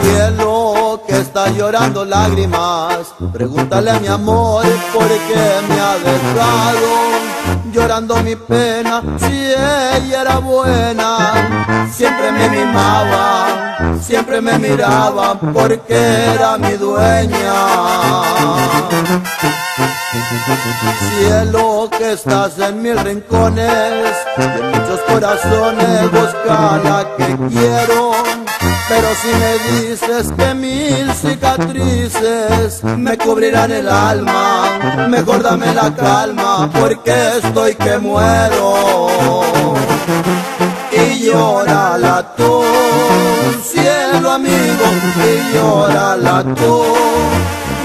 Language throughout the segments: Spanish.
Cielo que está llorando lágrimas, pregúntale a mi amor por qué me ha dejado. Llorando mi pena, si ella era buena, siempre me mimaba, siempre me miraba porque era mi dueña. Cielo que estás en mil rincones, en muchos corazones busca la que quiero. Pero si me dices que mil cicatrices me cubrirán el alma, mejor dame la calma porque estoy que muero. Y tú, cielo amigo, y llórala tú.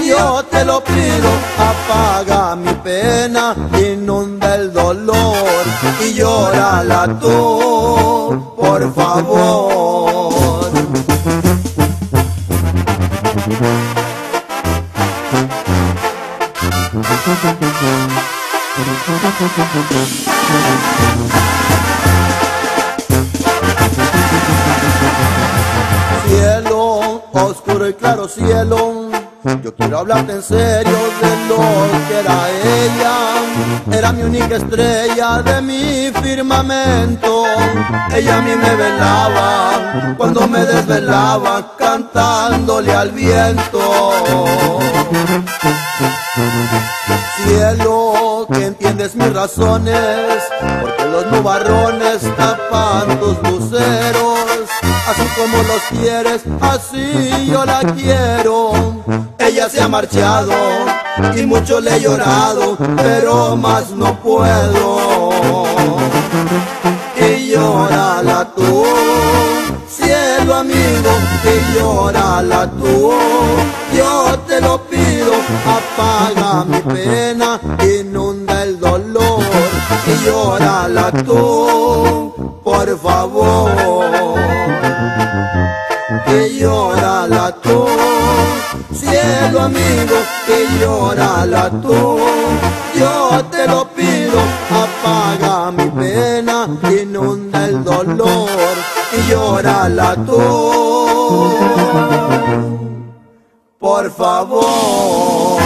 Yo te lo pido, apaga mi pena, inunda el dolor y llórala tú, por favor. oscuro y claro cielo, yo quiero hablarte en serio de lo que era ella. Era mi única estrella de mi firmamento. Ella a mí me velaba cuando me desvelaba cantándole al viento. Cielo, que entiendes mis razones, porque los nubarrones tapan tus luceros. Como los quieres, así yo la quiero. Ella se ha marchado y mucho le he llorado, pero más no puedo. Y llórala tú, cielo amigo, y llórala tú. Yo te lo pido, apaga mi pena, inunda el dolor y llórala tú, cielo amigo, que llórala tú. Yo te lo pido, apaga mi pena, inunda el dolor y llórala tú. Por favor.